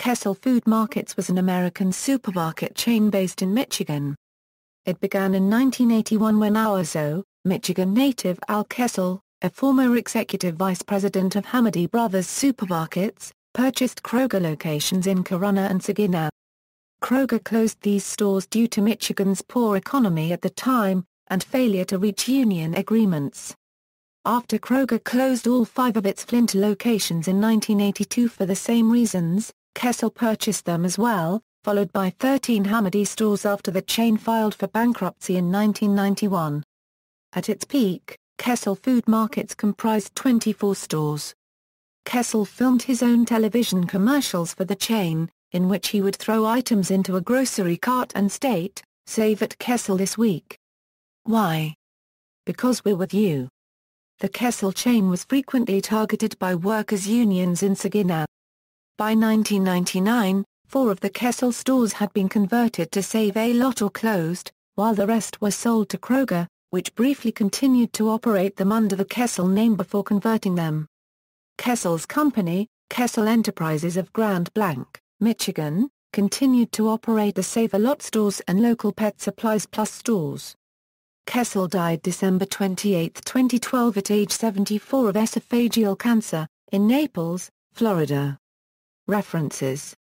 Kessel Food Markets was an American supermarket chain based in Michigan. It began in 1981 when Owosso, Michigan native Al Kessel, a former executive vice president of Hamady Brothers Supermarkets, purchased Kroger locations in Corunna and Saginaw. Kroger closed these stores due to Michigan's poor economy at the time, and failure to reach union agreements. After Kroger closed all five of its Flint locations in 1982 for the same reasons, Kessel purchased them as well, followed by 13 Hamady stores after the chain filed for bankruptcy in 1991. At its peak, Kessel Food Markets comprised 24 stores. Kessel filmed his own television commercials for the chain, in which he would throw items into a grocery cart and state, Save at Kessel this week. Why? Because we're with you. The Kessel chain was frequently targeted by workers' unions in Saginaw. By 1999, four of the Kessel stores had been converted to Save-A-Lot or closed, while the rest were sold to Kroger, which briefly continued to operate them under the Kessel name before converting them. Kessel's company, Kessel Enterprises of Grand Blanc, Michigan, continued to operate the Save-A-Lot stores and local Pet Supplies Plus stores. Kessel died December 28, 2012 at age 74 of esophageal cancer, in Naples, Florida. References